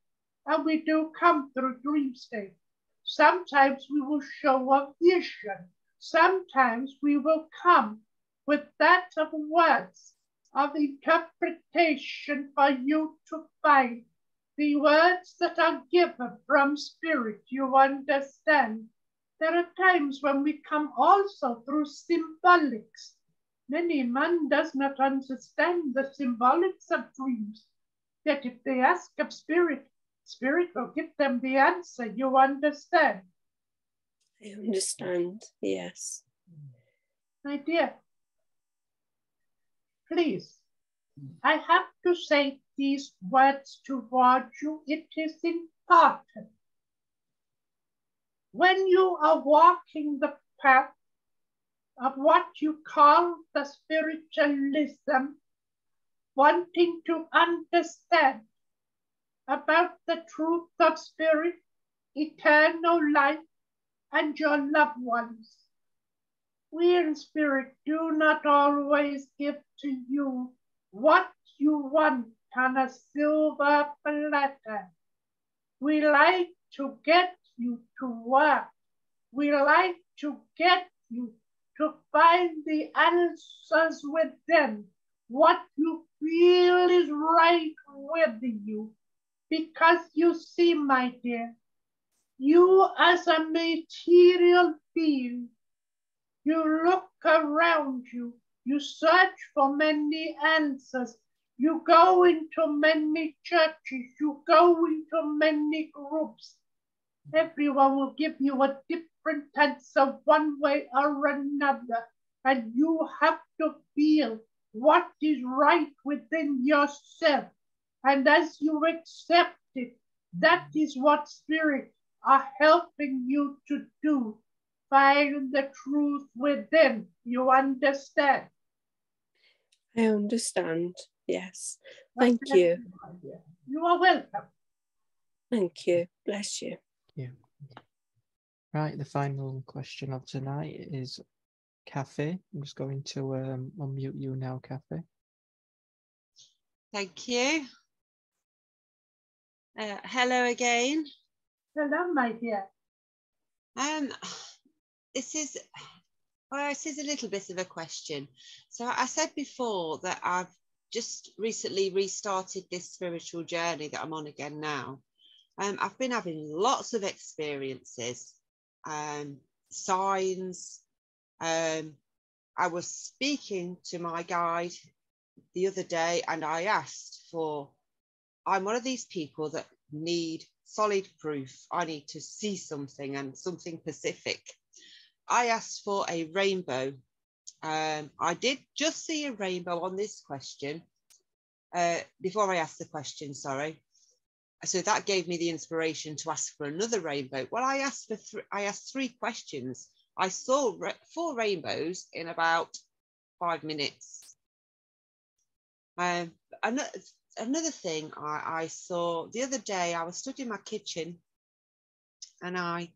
and we do come through dream state. Sometimes we will show a vision. Sometimes we will come with that of words of interpretation for you to find the words that are given from spirit, you understand. There are times when we come also through symbolics. Many man does not understand the symbolics of dreams. Yet if they ask of spirit, spirit will give them the answer. You understand? I understand, yes. My dear, please, I have to say these words towards you, it is important. When you are walking the path of what you call the spiritualism, wanting to understand about the truth of spirit, eternal life, and your loved ones. We in spirit do not always give to you what you want on a silver platter. We like to get you to work. We like to get you to find the answers within what you feel is right with you. Because you see, my dear, you as a material being, you look around you, you search for many answers, you go into many churches, you go into many groups. Everyone will give you a different answer one way or another. And you have to feel what is right within yourself. And as you accept it, that is what spirit are helping you to do. Find the truth within. You understand? I understand. Yes. Thank you. You are welcome. Thank you. Bless you. Yeah. Right, the final question of tonight is Kathy. I'm just going to um, unmute you now, Kathy. Thank you. Uh, hello again. Hello, my dear. Um, this is, well, this is a little bit of a question. So I said before that I've just recently restarted this spiritual journey that I'm on again now. Um, I've been having lots of experiences, um, signs. Um, I was speaking to my guide the other day and I asked for, I'm one of these people that need solid proof. I need to see something and something specific. I asked for a rainbow. Um, I did just see a rainbow on this question uh, before I asked the question, sorry. So that gave me the inspiration to ask for another rainbow. Well, I asked for I asked three questions. I saw re- four rainbows in about five minutes. Um, another, another thing I, I saw the other day, I was stood in my kitchen and I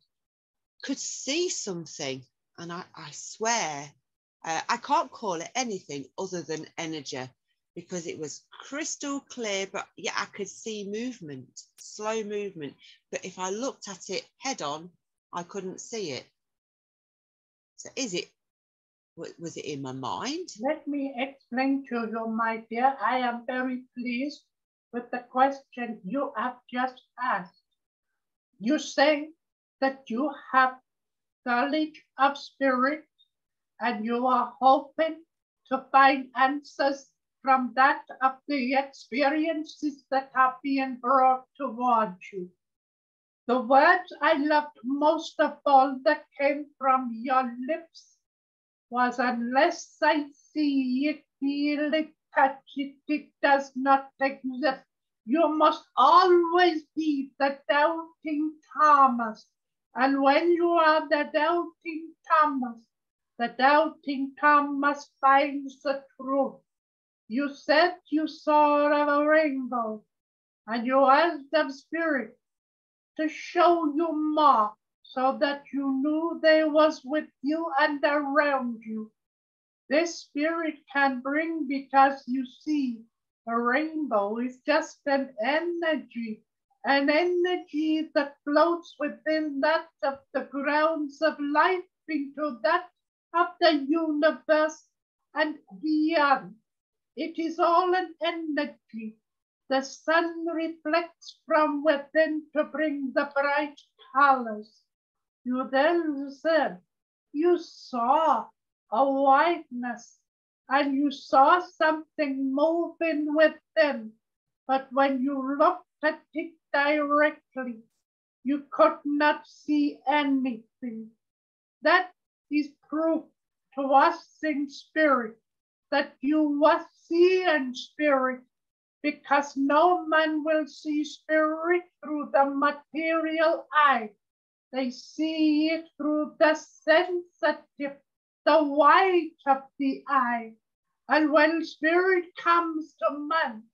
could see something. And I, I swear, uh, I can't call it anything other than energy because it was crystal clear, but yeah, I could see movement, slow movement. But if I looked at it head on, I couldn't see it. So is it, was it in my mind? Let me explain to you, my dear. I am very pleased with the question you have just asked. You say that you have knowledge of spirit and you are hoping to find answers from that of the experiences that are being brought towards you. The words I loved most of all that came from your lips was unless I see it, feel it, touch it, it does not exist. You must always be the doubting Thomas. And when you are the doubting Thomas, the doubting Tom must find the truth. You said you saw a rainbow, and you asked the Spirit to show you more so that you knew they was with you and around you. This spirit can bring because you see a rainbow is just an energy, an energy that floats within that of the grounds of life into that of the universe and beyond. It is all an energy. The sun reflects from within to bring the bright colors. You then said, you saw a whiteness and you saw something moving within. But when you looked at it directly, you could not see anything. That is proof to us in spirit that you was seeing spirit because no man will see spirit through the material eye they see it through the sensitive, the white of the eye. And when spirit comes to man,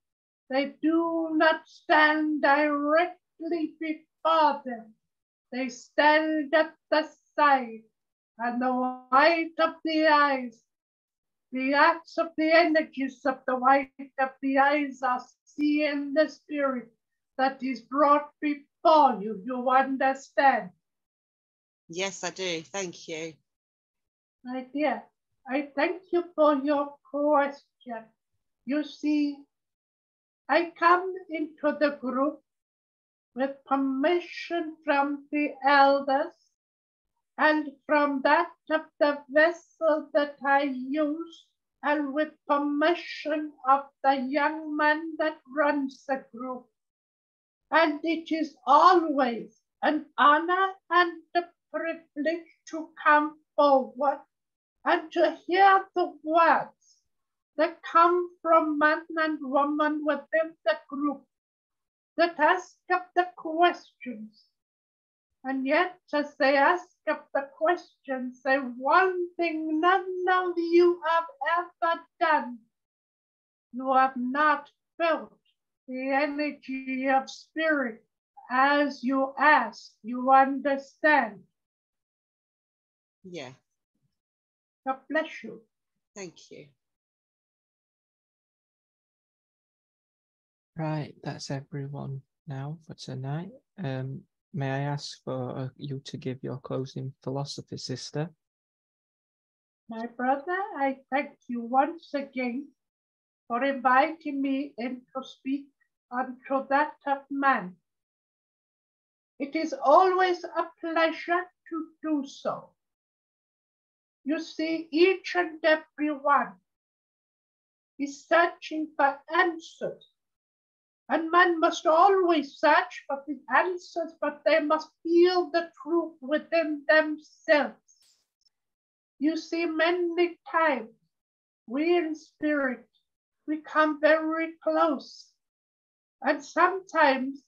they do not stand directly before them. They stand at the side, and the white of the eyes, the acts of the energies of the white of the eyes are seeing the spirit that is brought before you. You understand? Yes, I do. Thank you. My dear, I thank you for your question. You see, I come into the group with permission from the elders and from that of the vessel that I use and with permission of the young man that runs the group. And it is always an honor and a privilege to come forward and to hear the words that come from man and woman within the group that ask of the questions. And yet, as they ask of the questions, say one thing none of you have ever done. You have not felt the energy of spirit as you ask, you understand. Yeah. God bless you. Thank you. Right, that's everyone now for tonight. Um, may I ask for uh, you to give your closing philosophy, sister? My brother, I thank you once again for inviting me in to speak unto that of man. It is always a pleasure to do so. You see, each and every one is searching for answers. And man must always search for the answers, but they must feel the truth within themselves. You see, many times we in spirit, we come very close. And sometimes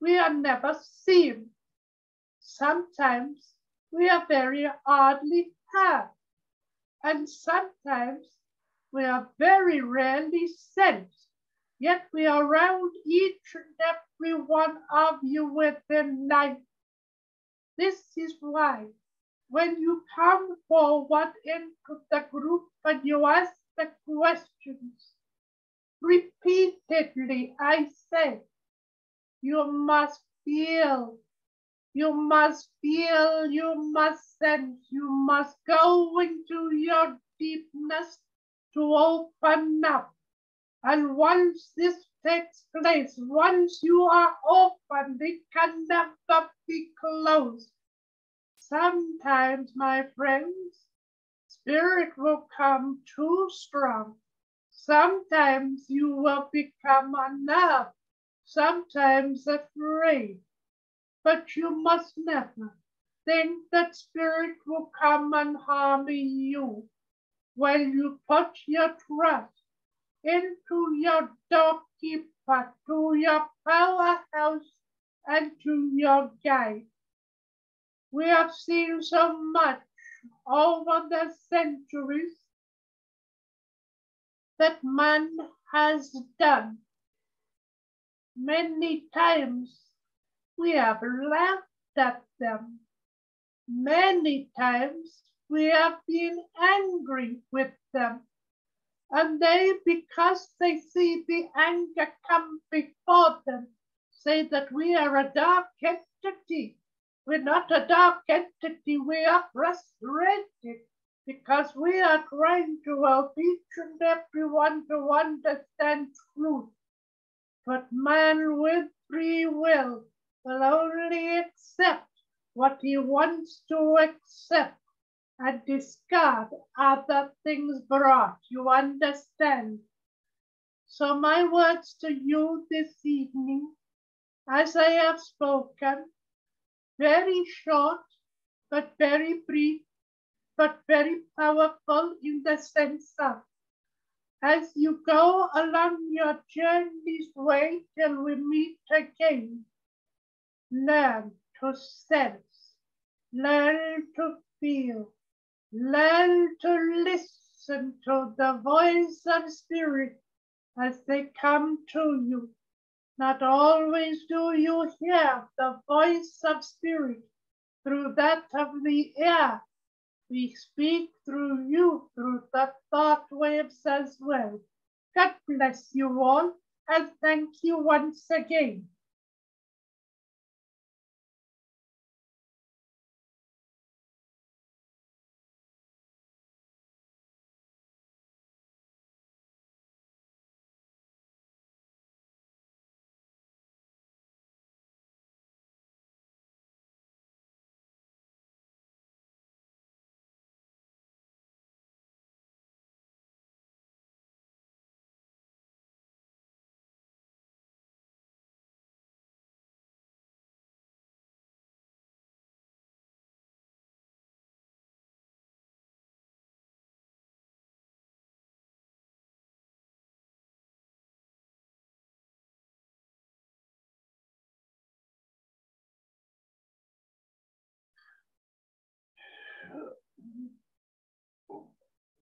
we are never seen. Sometimes we are very hardly heard. And sometimes we are very rarely sensed. Yet we are around each and every one of you with within life. This is why when you come forward into the group and you ask the questions, repeatedly I say, you must feel, you must feel, you must sense, you must go into your deepness to open up. And once this takes place, once you are open, it can never be closed. Sometimes, my friends, spirit will come too strong. Sometimes you will become unnerved, sometimes afraid. But you must never think that spirit will come and harm you when you put your trust into your doorkeeper, to your powerhouse, and to your guide. We have seen so much over the centuries that man has done. Many times we have laughed at them. Many times we have been angry with them. And they, because they see the anger come before them, say that we are a dark entity. We're not a dark entity, we are frustrated because we are trying to help each and everyone to understand truth. But man with free will will only accept what he wants to accept and discard other things brought. You understand? So my words to you this evening, as I have spoken, very short, but very brief, but very powerful in the sense of as you go along your journey's way till we meet again, learn to sense, learn to feel, learn to listen to the voice of spirit as they come to you. Not always do you hear the voice of spirit through that of the air. We speak through you, through the thought waves as well. God bless you all and thank you once again.